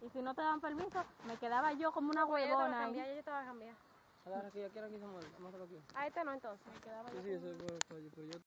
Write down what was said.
Y si no te dan permiso, me quedaba yo como una Pues yo te voy a huevona cambiar, ahí. yo te voy a cambiar. Agarra aquí, aquí, aquí, Samuel. Vamos a aquí. A este no, entonces. Me quedaba yo sí, como- eso es bueno, pero